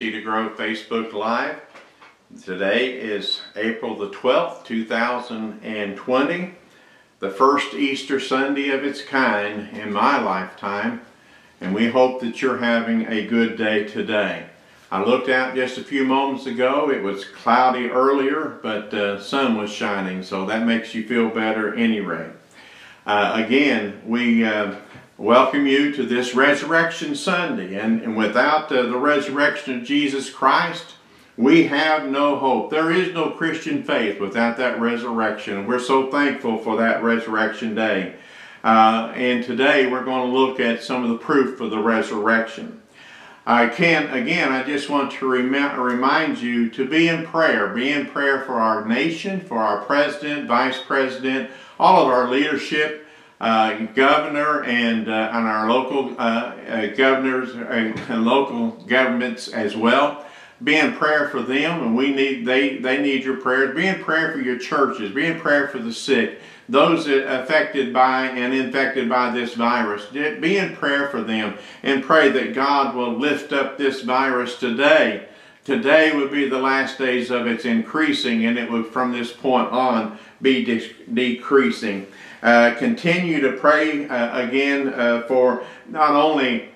Cedar Grove Facebook Live. Today is April the 12th, 2020, the first Easter Sunday of its kind in my lifetime, and we hope that you're having a good day today. I looked out just a few moments ago. It was cloudy earlier, but uh, sun was shining, so that makes you feel better any rate. Uh, again, we uh, welcome you to this Resurrection Sunday. And, and without uh, the resurrection of Jesus Christ, we have no hope. There is no Christian faith without that resurrection. We're so thankful for that resurrection day. Uh, and today we're going to look at some of the proof for the resurrection. I can, again, I just want to rem remind you to be in prayer. Be in prayer for our nation, for our president, vice president, all of our leadership, uh, governor and, uh, and our local uh, uh governors and local governments as well. Be in prayer for them, and we need they they need your prayers. Be in prayer for your churches. Be in prayer for the sick, those affected by and infected by this virus. Be in prayer for them, and pray that God will lift up this virus today. Today would be the last days of its increasing, and it would from this point on be de decreasing. Uh, continue to pray uh, again uh, for not only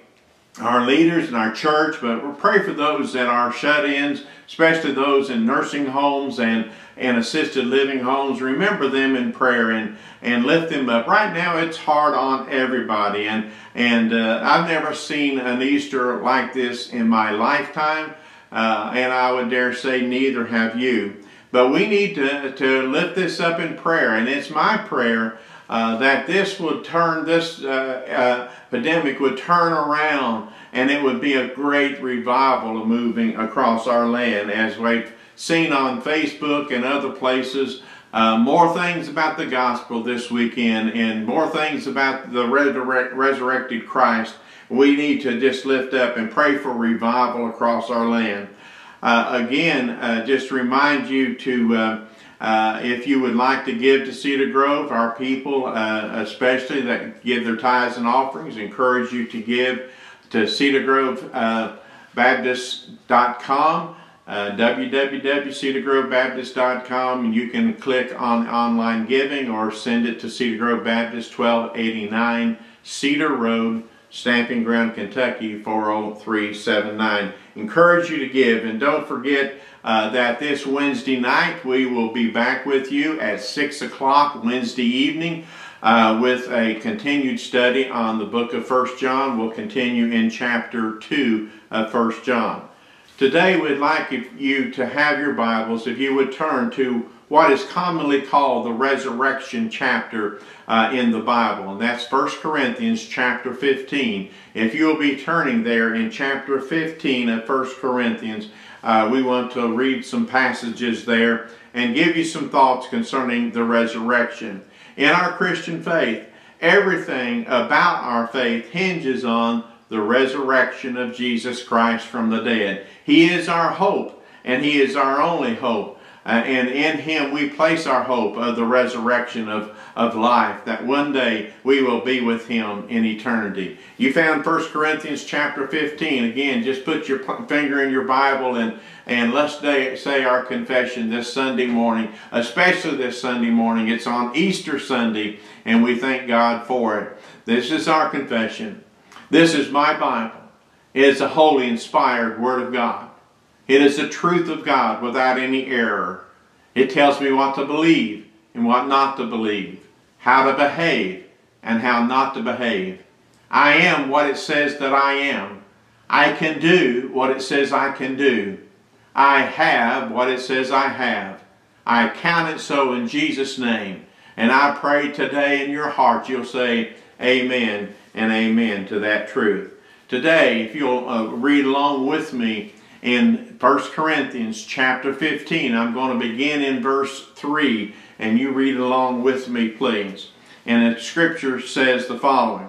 our leaders in our church, but we pray for those that are shut-ins, especially those in nursing homes and, and assisted living homes. Remember them in prayer and, and lift them up. Right now it's hard on everybody and, and uh, I've never seen an Easter like this in my lifetime uh, and I would dare say neither have you. But we need to, to lift this up in prayer and it's my prayer uh, that this would turn, this uh, uh, would turn around and it would be a great revival of moving across our land as we've seen on Facebook and other places. Uh, more things about the gospel this weekend and more things about the resurre resurrected Christ. We need to just lift up and pray for revival across our land. Uh, again, uh, just remind you to uh, if you would like to give to Cedar Grove, our people, uh, especially that give their tithes and offerings, encourage you to give to cedargrovebaptist.com, uh, uh www.cedargrovebaptist.com, and you can click on online giving or send it to Cedar Grove Baptist, 1289 Cedar Road, Stamping Ground, Kentucky, 40379. Encourage you to give, and don't forget uh, that this Wednesday night we will be back with you at 6 o'clock Wednesday evening uh, with a continued study on the book of First John. We'll continue in chapter 2 of First John. Today we'd like you to have your Bibles, if you would turn to what is commonly called the resurrection chapter uh, in the Bible, and that's 1 Corinthians chapter 15. If you'll be turning there in chapter 15 of 1 Corinthians, uh, we want to read some passages there and give you some thoughts concerning the resurrection. In our Christian faith, everything about our faith hinges on the resurrection of Jesus Christ from the dead. He is our hope, and He is our only hope. Uh, and in him we place our hope of the resurrection of, of life, that one day we will be with him in eternity. You found 1 Corinthians chapter 15. Again, just put your finger in your Bible and, and let's say our confession this Sunday morning, especially this Sunday morning. It's on Easter Sunday, and we thank God for it. This is our confession. This is my Bible. It is a holy, inspired Word of God. It is the truth of God without any error. It tells me what to believe and what not to believe, how to behave and how not to behave. I am what it says that I am. I can do what it says I can do. I have what it says I have. I count it so in Jesus' name. And I pray today in your heart you'll say amen and amen to that truth. Today, if you'll uh, read along with me in 1 Corinthians chapter 15. I'm going to begin in verse 3 and you read along with me please. And the scripture says the following.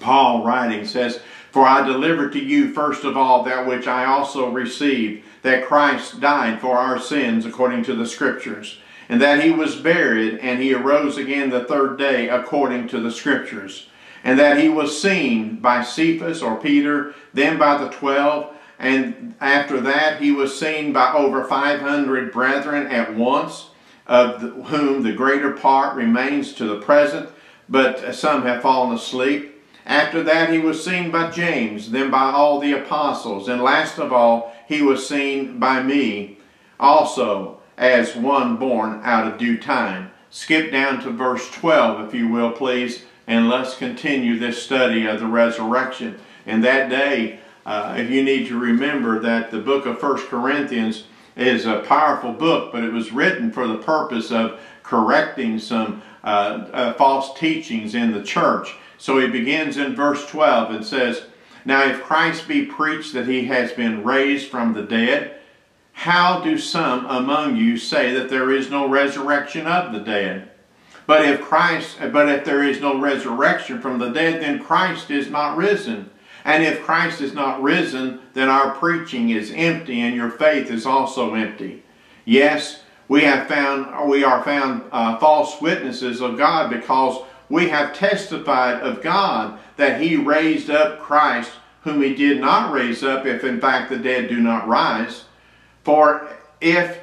Paul writing says, For I delivered to you first of all that which I also received, that Christ died for our sins according to the scriptures, and that he was buried, and he arose again the third day according to the scriptures, and that he was seen by Cephas or Peter, then by the twelve, and after that he was seen by over 500 brethren at once, of whom the greater part remains to the present, but some have fallen asleep. After that he was seen by James, then by all the apostles, and last of all he was seen by me also as one born out of due time. Skip down to verse 12, if you will, please, and let's continue this study of the resurrection. And that day, uh, if you need to remember that the book of First Corinthians is a powerful book, but it was written for the purpose of correcting some uh, uh, false teachings in the church. So he begins in verse 12 and says, Now if Christ be preached that he has been raised from the dead, how do some among you say that there is no resurrection of the dead? But if Christ, but if there is no resurrection from the dead, then Christ is not risen. And if Christ is not risen, then our preaching is empty, and your faith is also empty. Yes, we have found we are found uh, false witnesses of God because we have testified of God that He raised up Christ, whom He did not raise up, if in fact the dead do not rise. For if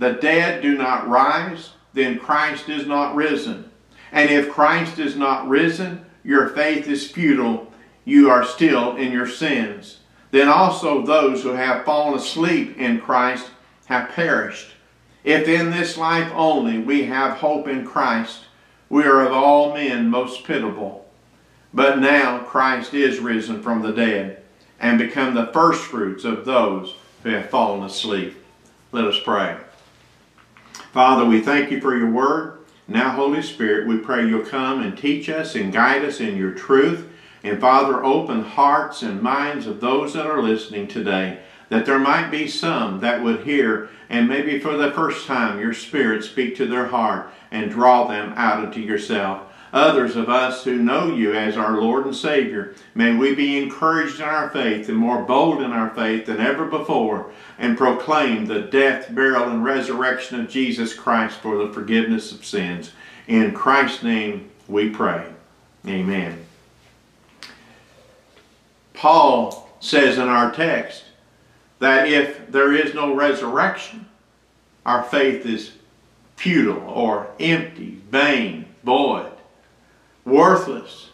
the dead do not rise, then Christ is not risen. And if Christ is not risen, your faith is futile. You are still in your sins. Then also those who have fallen asleep in Christ have perished. If in this life only we have hope in Christ, we are of all men most pitiable. But now Christ is risen from the dead and become the firstfruits of those who have fallen asleep. Let us pray. Father, we thank you for your word. Now, Holy Spirit, we pray you'll come and teach us and guide us in your truth. And Father, open hearts and minds of those that are listening today, that there might be some that would hear, and maybe for the first time, your Spirit speak to their heart and draw them out into yourself others of us who know you as our Lord and Savior, may we be encouraged in our faith and more bold in our faith than ever before and proclaim the death, burial, and resurrection of Jesus Christ for the forgiveness of sins. In Christ's name we pray. Amen. Paul says in our text that if there is no resurrection, our faith is futile or empty, vain, void worthless.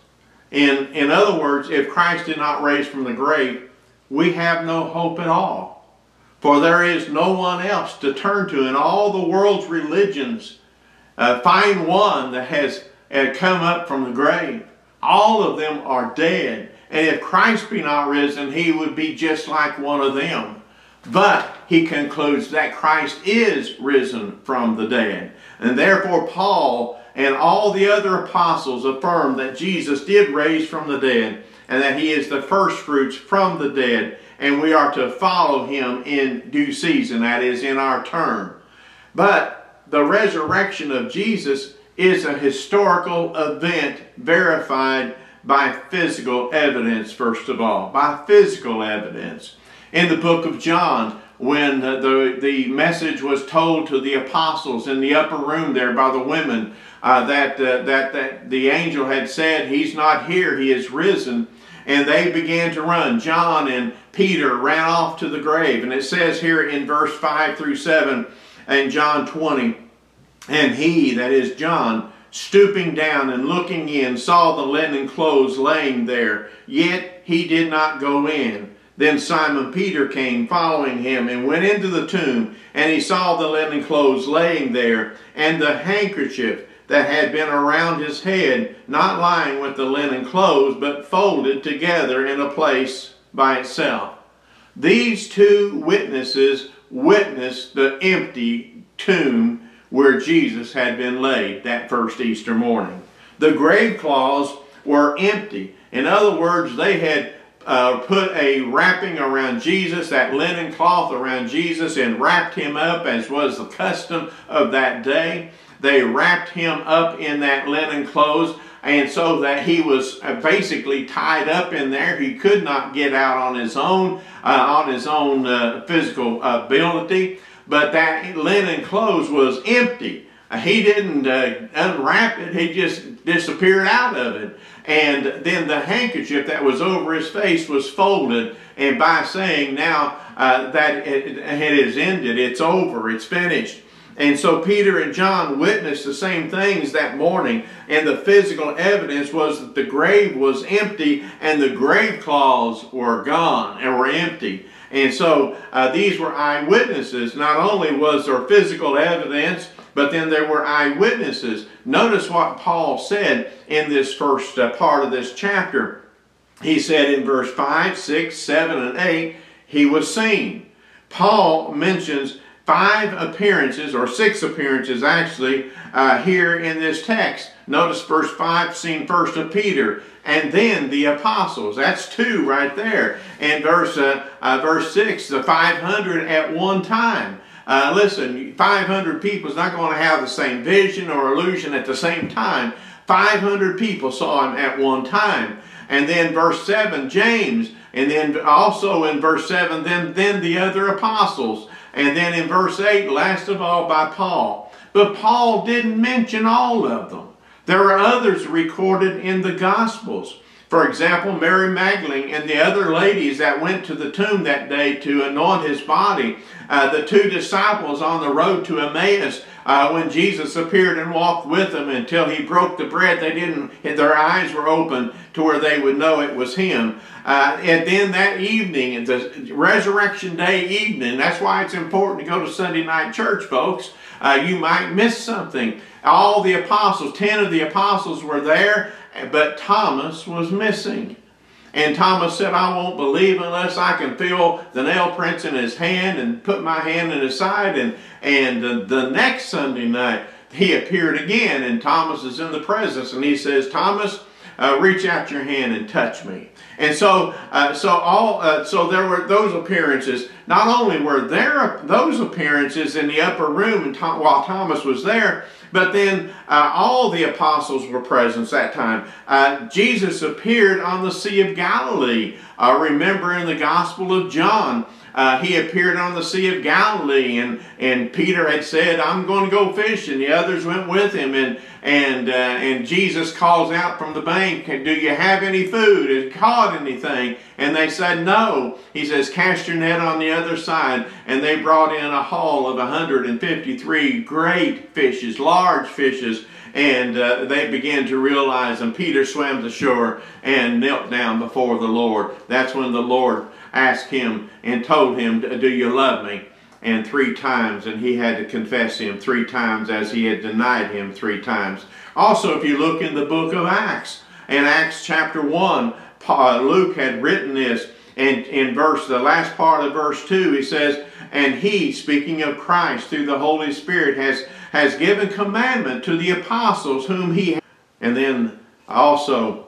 In, in other words, if Christ did not raise from the grave, we have no hope at all. For there is no one else to turn to in all the world's religions. Uh, find one that has uh, come up from the grave. All of them are dead. And if Christ be not risen, he would be just like one of them. But he concludes that Christ is risen from the dead. And therefore, Paul and all the other apostles affirm that Jesus did raise from the dead and that he is the firstfruits from the dead and we are to follow him in due season, that is, in our turn. But the resurrection of Jesus is a historical event verified by physical evidence, first of all, by physical evidence. In the book of John, when the, the, message was told to the apostles in the upper room there by the women, uh, that, uh, that, that the angel had said, He's not here, He is risen. And they began to run. John and Peter ran off to the grave. And it says here in verse 5 through 7 and John 20, And he, that is John, stooping down and looking in, saw the linen clothes laying there, yet he did not go in. Then Simon Peter came following him and went into the tomb, and he saw the linen clothes laying there, and the handkerchief that had been around his head, not lying with the linen clothes, but folded together in a place by itself. These two witnesses witnessed the empty tomb where Jesus had been laid that first Easter morning. The grave cloths were empty. In other words, they had uh, put a wrapping around Jesus, that linen cloth around Jesus, and wrapped him up as was the custom of that day. They wrapped him up in that linen clothes and so that he was uh, basically tied up in there. He could not get out on his own, uh, on his own uh, physical ability. But that linen clothes was empty. uh, he didn't uh, unwrap it, he just disappeared out of it. And then the handkerchief that was over his face was folded, and by saying, Now uh, that it, it is ended, it's over, it's finished. And so Peter and John witnessed the same things that morning, and the physical evidence was that the grave was empty and the grave cloths were gone and were empty. And so uh, these were eyewitnesses. Not only was there physical evidence, but then there were eyewitnesses. Notice what Paul said in this first uh, part of this chapter. He said in verse 5, 6, 7, and 8, he was seen. Paul mentions five appearances, or six appearances actually, uh, here in this text. Notice verse 5, seen first of Peter, and then the apostles. That's two right there. And verse, uh, uh, verse 6, the 500 at one time. Uh, listen, 500 people is not going to have the same vision or illusion at the same time. 500 people saw him at one time. And then verse 7, James. And then also in verse 7, then, then the other apostles. And then in verse 8, last of all by Paul. But Paul didn't mention all of them. There are others recorded in the Gospels. For example, Mary Magdalene and the other ladies that went to the tomb that day to anoint his body, uh, the two disciples on the road to Emmaus, uh, when Jesus appeared and walked with them until he broke the bread, they didn't, their eyes were open to where they would know it was him. Uh, and then that evening, the resurrection day evening, that's why it's important to go to Sunday night church, folks. Uh, you might miss something. All the apostles, 10 of the apostles were there, but Thomas was missing. And Thomas said, I won't believe unless I can feel the nail prints in his hand and put my hand in his side. And, and the, the next Sunday night, he appeared again, and Thomas is in the presence, and he says, Thomas, uh, reach out your hand and touch me. And so, uh, so all, uh, so there were those appearances. Not only were there those appearances in the upper room Tom, while Thomas was there, but then uh, all the apostles were present at that time. Uh, Jesus appeared on the Sea of Galilee. Uh, remember in the Gospel of John, uh, he appeared on the Sea of Galilee, and, and Peter had said, I'm going to go fishing. The others went with him, and, and, uh, and Jesus calls out from the bank, Do you have any food? Have caught anything? And they said, No. He says, Cast your net on the other side. And they brought in a haul of 153 great fishes, large fishes and uh, they began to realize, and Peter swam to shore and knelt down before the Lord. That's when the Lord asked him and told him, Do you love me? And three times, and he had to confess him three times as he had denied him three times. Also, if you look in the book of Acts, in Acts chapter 1, Luke had written this, and in verse, the last part of verse 2, he says, And he, speaking of Christ through the Holy Spirit, has, has given commandment to the apostles whom he, and then also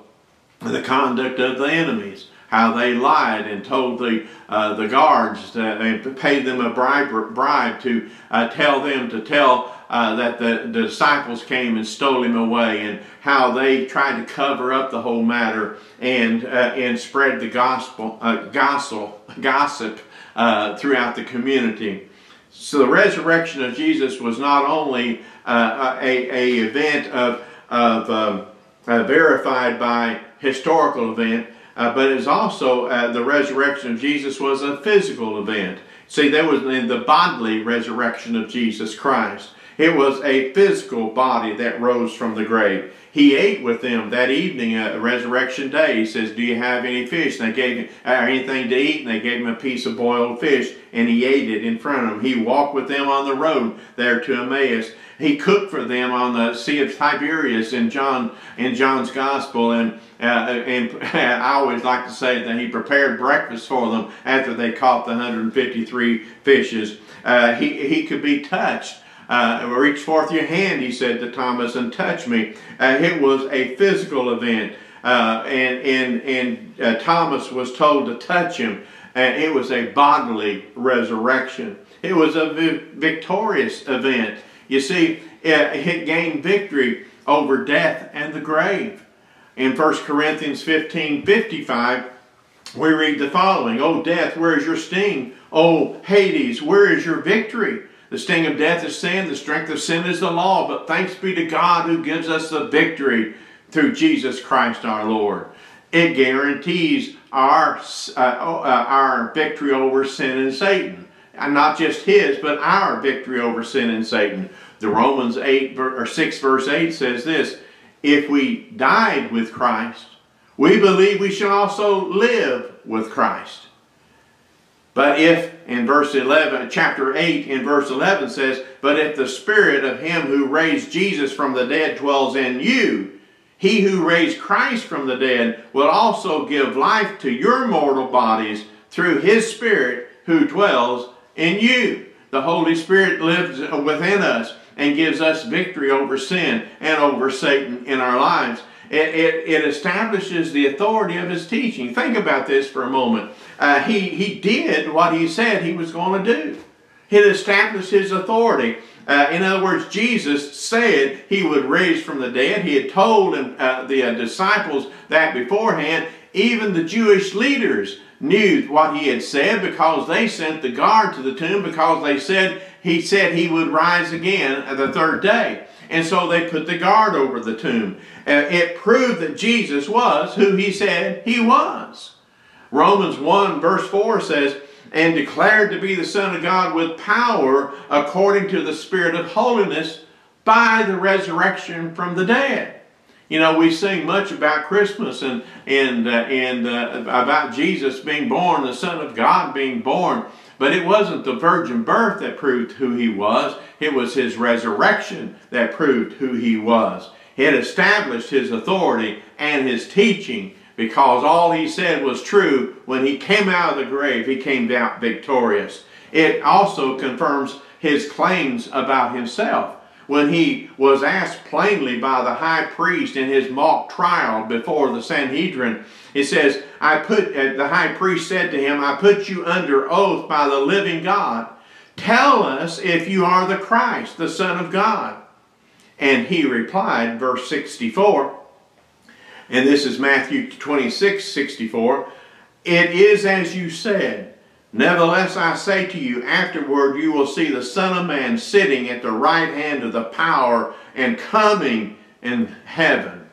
the conduct of the enemies how they lied and told the uh, the guards to, and paid them a bribe, bribe to uh, tell them to tell uh, that the, the, disciples came and stole him away, and how they tried to cover up the whole matter and uh, and spread the gospel uh, gossip gossip uh, throughout the community. So the resurrection of Jesus was not only a, a event of of um, verified by historical event, uh, but it's also uh, the resurrection of Jesus was a physical event. See, there was the bodily resurrection of Jesus Christ. It was a physical body that rose from the grave. He ate with them that evening, uh, resurrection day. He says, "Do you have any fish?" And they gave him uh, anything to eat, and they gave him a piece of boiled fish, and he ate it in front of them. He walked with them on the road there to Emmaus. He cooked for them on the Sea of Tiberias in John in John's Gospel, and uh, and I always like to say that he prepared breakfast for them after they caught the 153 fishes. Uh, he he could be touched. Uh, reach forth your hand, he said to Thomas, and touch me. Uh, it was a physical event. Uh, and and, and uh, Thomas was told to touch him. And it was a bodily resurrection. It was a vi- victorious event. You see, it, it gained victory over death and the grave. In 1 Corinthians 15 55, we read the following O death, where is your sting? O Hades, where is your victory? The sting of death is sin, the strength of sin is the law, but thanks be to God who gives us the victory through Jesus Christ our Lord. It guarantees our, uh, uh, our victory over sin and Satan. And not just his, but our victory over sin and Satan. The Romans 8 or 6 verse 8 says this, if we died with Christ, we believe we shall also live with Christ. But if, in verse 11, chapter 8, in verse 11 says, But if the spirit of him who raised Jesus from the dead dwells in you, he who raised Christ from the dead will also give life to your mortal bodies through his spirit who dwells in you. The Holy Spirit lives within us and gives us victory over sin and over Satan in our lives. It, it, it, establishes the authority of his teaching. Think about this for a moment. Uh, he, he did what he said he was going to do. It established his authority. Uh, in other words, Jesus said he would raise from the dead. He had told uh, the uh, disciples that beforehand. Even the Jewish leaders knew what he had said because they sent the guard to the tomb because they said he said he would rise again the third day. And so they put the guard over the tomb. Uh, it proved that Jesus was who he said he was. Romans 1 verse 4 says, and declared to be the Son of God with power according to the Spirit of holiness by the resurrection from the dead. You know, we sing much about Christmas and, and, uh, and uh, about Jesus being born, the Son of God being born. But it wasn't the virgin birth that proved who he was. It was his resurrection that proved who he was. It established his authority and his teaching because all he said was true. When he came out of the grave, he came out victorious. It also confirms his claims about himself. When he was asked plainly by the high priest in his mock trial before the Sanhedrin, it says, I put, uh, the high priest said to him, I put you under oath by the living God. Tell us if you are the Christ, the Son of God. And he replied, verse 64, and this is Matthew 26, 64, It is as you said. Nevertheless, I say to you, afterward you will see the Son of Man sitting at the right hand of the power and coming in heaven,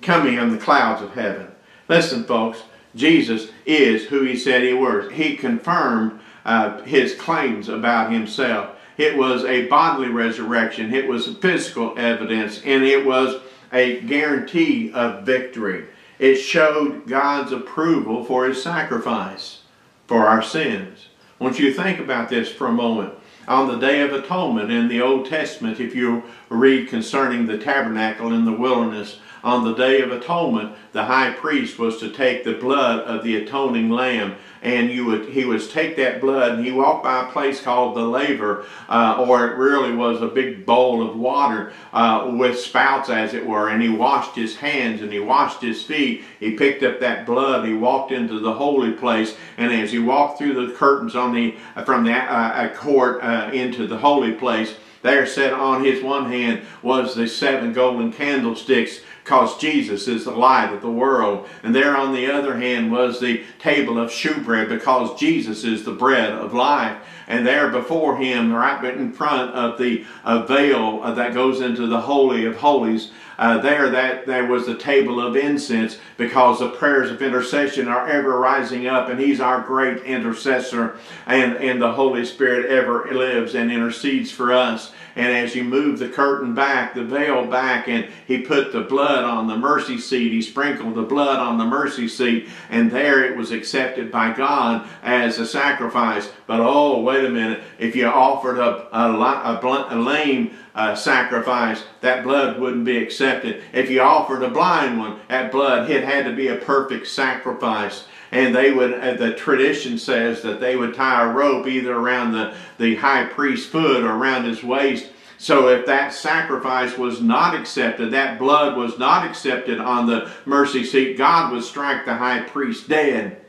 coming on the clouds of heaven. Listen, folks, Jesus is who he said he was. He confirmed uh, his claims about himself. It was a bodily resurrection. It was physical evidence, and it was a guarantee of victory. It showed God's approval for his sacrifice for our sins. I want you to think about this for a moment. On the Day of Atonement in the Old Testament, if you read concerning the tabernacle in the wilderness, on the Day of Atonement, the high priest was to take the blood of the atoning lamb and you would he would take that blood and he walked by a place called the laver uh, or it really was a big bowl of water uh, with spouts as it were and he washed his hands and he washed his feet. He picked up that blood he walked into the holy place and as he walked through the curtains on the from the uh, court uh, into the holy place there set on his one hand was the seven golden candlesticks because Jesus is the light of the world. And there on the other hand was the table of shewbread because Jesus is the bread of life. And there before him, right in front of the uh, veil uh, that goes into the Holy of Holies, uh, there that there was the table of incense because the prayers of intercession are ever rising up and he's our great intercessor and, and the Holy Spirit ever lives and intercedes for us. And as you move the curtain back, the veil back, and he put the blood on the mercy seat, he sprinkled the blood on the mercy seat, and there it was accepted by God as a sacrifice. But oh, wait a minute, if you offered a, a, a, a lame uh, sacrifice, that blood wouldn't be accepted. If you offered a blind one, that blood, it had to be a perfect sacrifice and they would uh, the tradition says that they would tie a rope either around the, the high priest's foot or around his waist so if that sacrifice was not accepted, that blood was not accepted on the mercy seat, God would strike the high priest dead.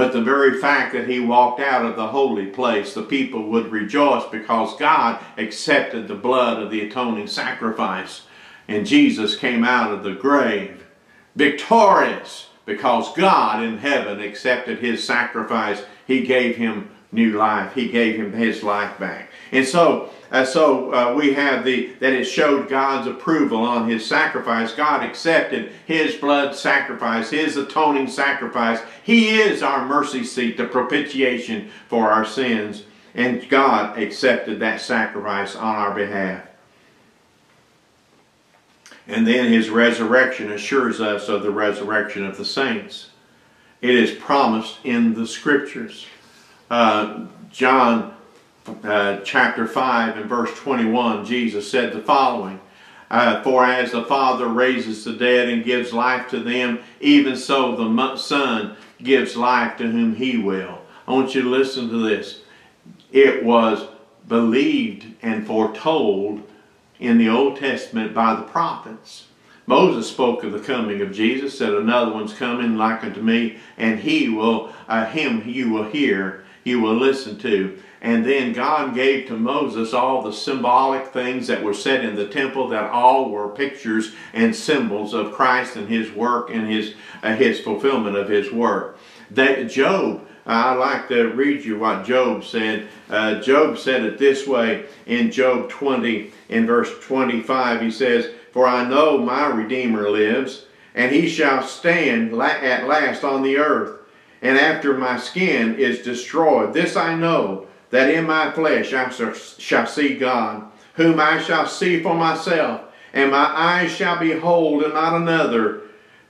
But the very fact that he walked out of the holy place, the people would rejoice because God accepted the blood of the atoning sacrifice. And Jesus came out of the grave victorious because God in heaven accepted his sacrifice. He gave him new life. He gave him his life back. And so, uh, so uh, we have the that it showed God's approval on his sacrifice. God accepted his blood sacrifice, his atoning sacrifice. He is our mercy seat, the propitiation for our sins. And God accepted that sacrifice on our behalf. And then his resurrection assures us of the resurrection of the saints. It is promised in the scriptures. Uh, John uh, chapter 5 and verse 21, Jesus said the following uh, For as the Father raises the dead and gives life to them, even so the Son gives life to whom he will. I want you to listen to this. It was believed and foretold in the Old Testament by the prophets. Moses spoke of the coming of Jesus, said, Another one's coming like unto me, and he will, uh, him you will hear, you will listen to. And then God gave to Moses all the symbolic things that were said in the temple that all were pictures and symbols of Christ and his work and his, uh, his fulfillment of his work. That Job I like to read you what Job said. Uh, Job said it this way in Job 20, in verse 25. He says, For I know my Redeemer lives, and he shall stand at last on the earth. And after my skin is destroyed, this I know, that in my flesh I shall see God, whom I shall see for myself, and my eyes shall behold and not another.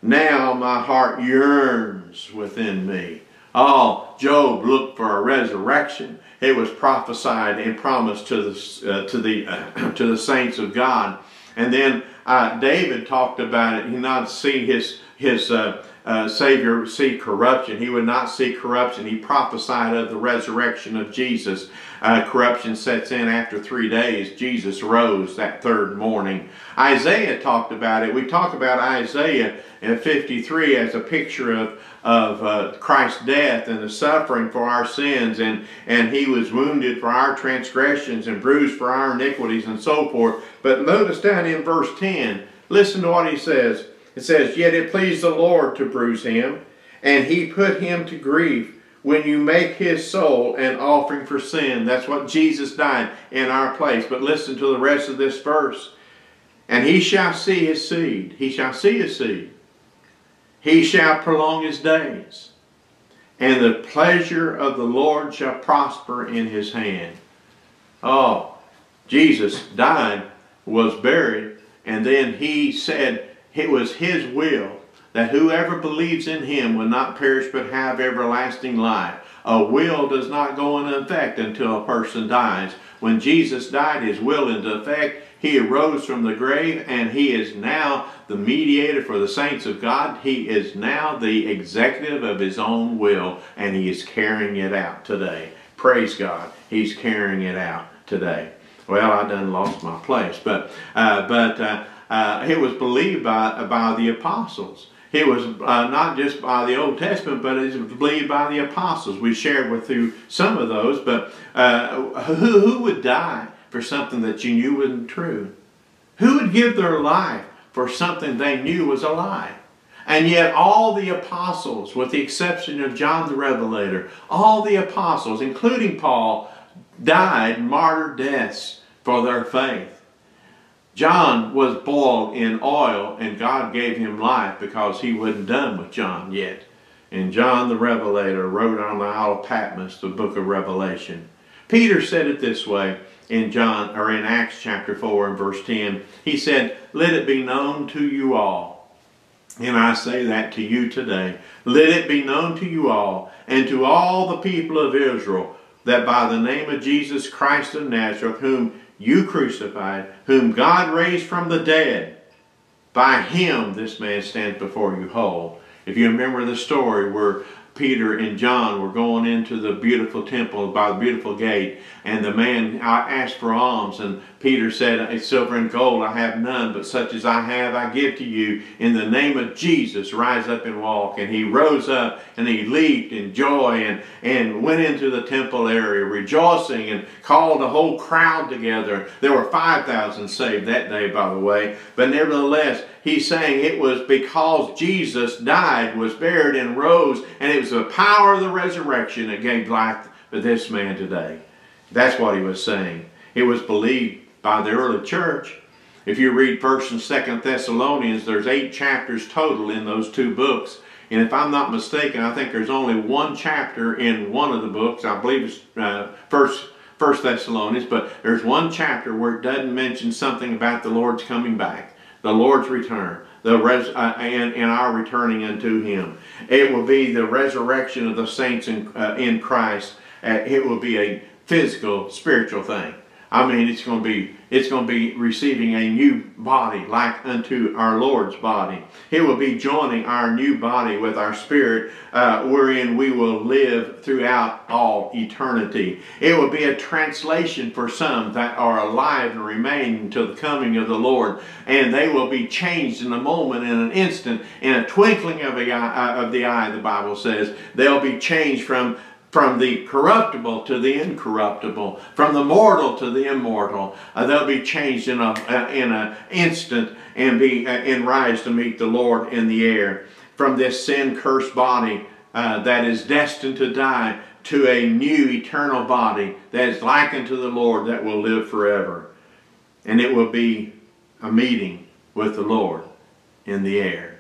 Now my heart yearns within me. Oh, Job looked for a resurrection. It was prophesied and promised to the uh, to the uh, to the saints of God. And then uh, David talked about it. He not see his his uh, uh, Savior see corruption. He would not see corruption. He prophesied of the resurrection of Jesus. Uh, corruption sets in after three days. Jesus rose that third morning. Isaiah talked about it. We talk about Isaiah in 53 as a picture of of uh, Christ's death and the suffering for our sins, and, and he was wounded for our transgressions and bruised for our iniquities and so forth. But notice down in verse 10, listen to what he says. It says, Yet it pleased the Lord to bruise him, and he put him to grief when you make his soul an offering for sin. That's what Jesus died in our place. But listen to the rest of this verse. And he shall see his seed. He shall see his seed he shall prolong his days, and the pleasure of the Lord shall prosper in his hand. Oh, Jesus died, was buried, and then he said it was his will that whoever believes in him will not perish but have everlasting life. A will does not go into effect until a person dies. When Jesus died, his will into effect, he arose from the grave and he is now the mediator for the saints of God. He is now the executive of his own will and he is carrying it out today. Praise God. He's carrying it out today. Well, I done lost my place, but uh, but uh, uh, it was believed by by the apostles. It was uh, not just by the Old Testament, but it was believed by the apostles. We shared with you some of those, but uh, who, who would die for something that you knew wasn't true? Who would give their life for something they knew was a lie? And yet, all the apostles, with the exception of John the Revelator, all the apostles, including Paul, died martyr deaths for their faith. John was boiled in oil, and God gave him life because he wasn't done with John yet. And John the Revelator wrote on the Isle of Patmos the book of Revelation. Peter said it this way in John or in Acts chapter 4 and verse 10. He said, Let it be known to you all. And I say that to you today. Let it be known to you all and to all the people of Israel that by the name of Jesus Christ of Nazareth, whom you crucified, whom God raised from the dead, by him this man stands before you whole. If you remember the story where Peter and John were going into the beautiful temple by the beautiful gate, and the man asked for alms, and Peter said, Silver and gold I have none, but such as I have I give to you. In the name of Jesus, rise up and walk. And he rose up and he leaped in joy and, and went into the temple area, rejoicing, and called the whole crowd together. There were 5,000 saved that day, by the way. But nevertheless, he's saying it was because Jesus died, was buried, and rose, and it was the power of the resurrection that gave life to this man today. That's what he was saying. It was believed by the early church. If you read 1st and 2nd Thessalonians, there's eight chapters total in those two books. And if I'm not mistaken, I think there's only one chapter in one of the books. I believe it's uh, First First Thessalonians, but there's one chapter where it doesn't mention something about the Lord's coming back, the Lord's return, the res, uh, and, and our returning unto Him. It will be the resurrection of the saints in, uh, in Christ. Uh, it will be a physical, spiritual thing. I mean, it's going to be it's going to be receiving a new body like unto our Lord's body. It will be joining our new body with our spirit, uh, wherein we will live throughout all eternity. It will be a translation for some that are alive and remain until the coming of the Lord, and they will be changed in a moment, in an instant, in a twinkling of, a eye, uh, of the eye. The Bible says they'll be changed from from the corruptible to the incorruptible, from the mortal to the immortal. Uh, they'll be changed in a uh, in an instant and be uh, and rise to meet the Lord in the air. From this sin cursed body uh, that is destined to die to a new eternal body that is likened to the Lord that will live forever, and it will be a meeting with the Lord in the air.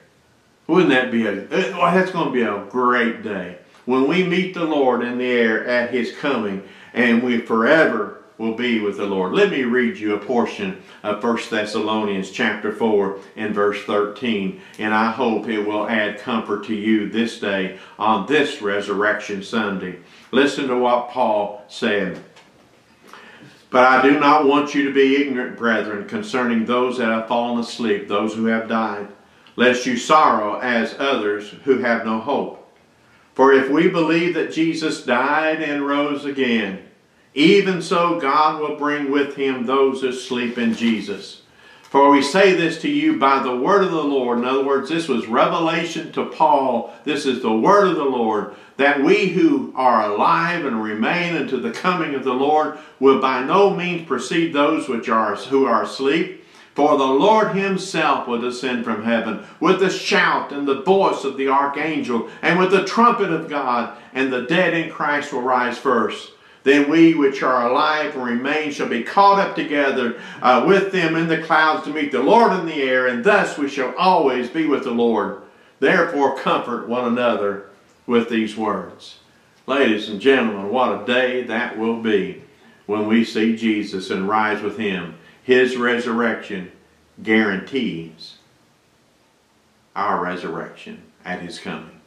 Wouldn't that be a? Uh, well, that's going to be a great day when we meet the Lord in the air at his coming, and we forever will be with the Lord. Let me read you a portion of 1 Thessalonians chapter 4 and verse 13, and I hope it will add comfort to you this day on this Resurrection Sunday. Listen to what Paul said. But I do not want you to be ignorant, brethren, concerning those that have fallen asleep, those who have died, lest you sorrow as others who have no hope. For if we believe that Jesus died and rose again, even so God will bring with him those who sleep in Jesus. For we say this to you by the word of the Lord. In other words, this was revelation to Paul. This is the word of the Lord. That we who are alive and remain unto the coming of the Lord will by no means precede those which are who are asleep. For the Lord himself will descend from heaven with the shout and the voice of the archangel and with the trumpet of God, and the dead in Christ will rise first. Then we which are alive and remain shall be caught up together uh, with them in the clouds to meet the Lord in the air, and thus we shall always be with the Lord. Therefore comfort one another with these words. Ladies and gentlemen, what a day that will be when we see Jesus and rise with him his resurrection guarantees our resurrection at His coming.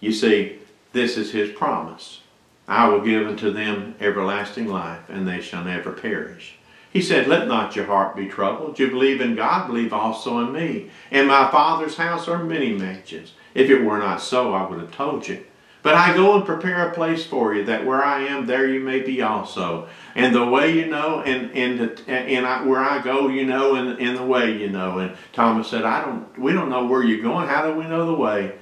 You see, this is His promise. I will give unto them everlasting life, and they shall never perish. He said, Let not your heart be troubled. You believe in God, believe also in me. In my Father's house are many mansions. If it were not so, I would have told you. But I go and prepare a place for you, that where I am, there you may be also. And the way you know, and and and I, where I go, you know, and, and the way you know. And Thomas said, I don't. We don't know where you're going. How do we know the way?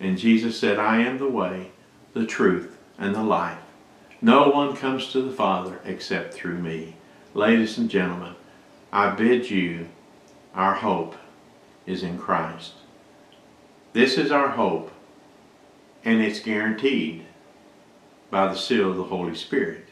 And Jesus said, I am the way, the truth, and the life. No one comes to the Father except through me. Ladies and gentlemen, I bid you, our hope is in Christ. This is our hope and it's guaranteed by the seal of the Holy Spirit.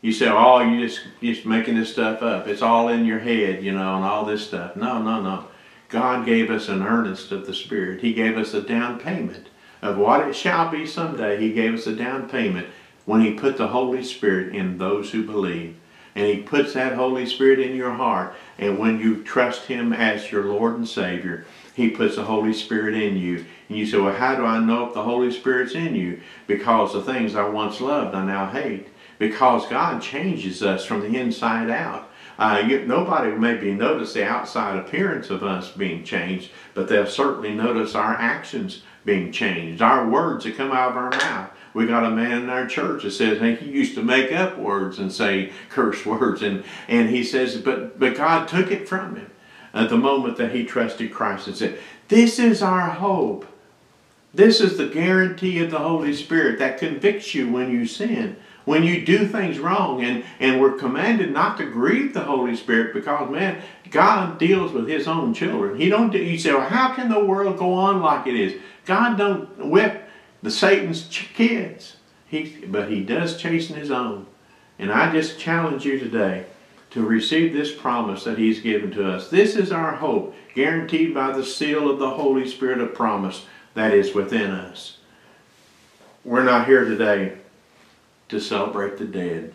You say, oh, you just just making this stuff up. It's all in your head, you know, and all this stuff. No, no, no. God gave us an earnest of the Spirit. He gave us a down payment of what it shall be someday. He gave us a down payment when He put the Holy Spirit in those who believe. And He puts that Holy Spirit in your heart. And when you trust Him as your Lord and Savior, He puts the Holy Spirit in you. And you say, well, how do I know if the Holy Spirit's in you? Because the things I once loved, I now hate. Because God changes us from the inside out. Uh, you, nobody maybe notice the outside appearance of us being changed, but they'll certainly notice our actions being changed, our words that come out of our mouth. We got a man in our church that says hey, he used to make up words and say curse words, and and he says, but but God took it from him at the moment that he trusted Christ and said, "This is our hope." This is the guarantee of the Holy Spirit that convicts you when you sin, when you do things wrong. And, and we're commanded not to grieve the Holy Spirit because, man, God deals with his own children. He don't do, you say, well, how can the world go on like it is? God don't whip the Satan's kids. He, but he does chasten his own. And I just challenge you today to receive this promise that he's given to us. This is our hope, guaranteed by the seal of the Holy Spirit of promise that is within us. We're not here today to celebrate the dead,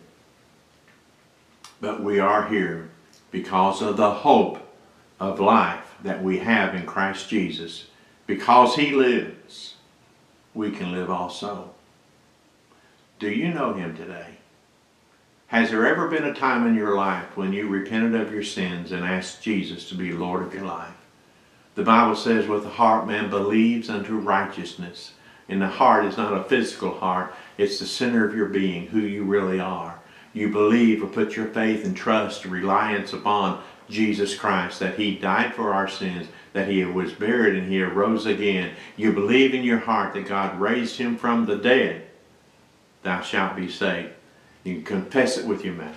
but we are here because of the hope of life that we have in Christ Jesus. Because he lives, we can live also. Do you know him today? Has there ever been a time in your life when you repented of your sins and asked Jesus to be Lord of your life? The Bible says, with the heart man believes unto righteousness. And the heart is not a physical heart, it's the center of your being, who you really are. You believe or put your faith and trust, reliance upon Jesus Christ, that He died for our sins, that He was buried and He arose again. You believe in your heart that God raised Him from the dead. Thou shalt be saved. You confess it with your mouth.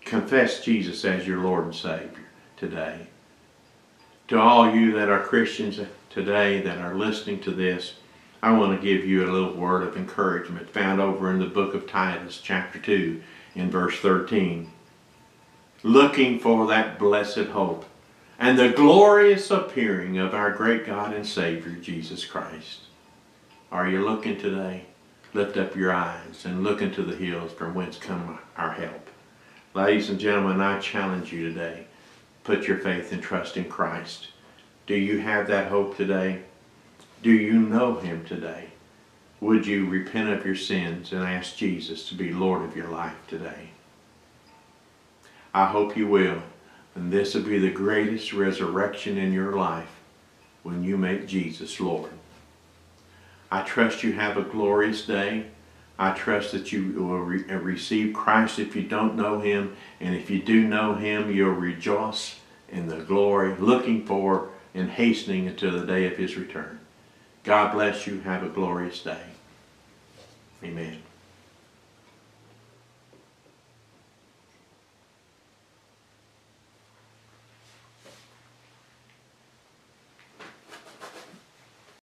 Confess Jesus as your Lord and Savior today. To all you that are Christians today that are listening to this, I want to give you a little word of encouragement found over in the book of Titus, chapter 2, in verse 13. Looking for that blessed hope and the glorious appearing of our great God and Savior, Jesus Christ. Are you looking today? Lift up your eyes and look into the hills from whence come our help. Ladies and gentlemen, I challenge you today. Put your faith and trust in Christ. Do you have that hope today? Do you know Him today? Would you repent of your sins and ask Jesus to be Lord of your life today? I hope you will. And this will be the greatest resurrection in your life when you make Jesus Lord. I trust you have a glorious day. I trust that you will re uh, receive Christ if you don't know him. And if you do know him, you'll rejoice in the glory, looking for and hastening until the day of his return. God bless you. Have a glorious day. Amen.